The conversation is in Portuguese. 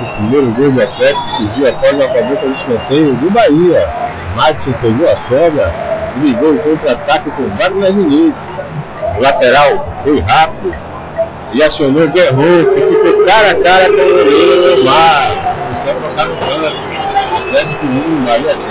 O primeiro gol do Atlético surgiu após a cabeça do escanteio do Bahia. Madison pegou a sobra e ligou o contra-ataque com Wagner Diniz. O lateral foi rápido e acionou Guerreiro, que ficou cara a cara com o goleiro 嗯嗯啊那你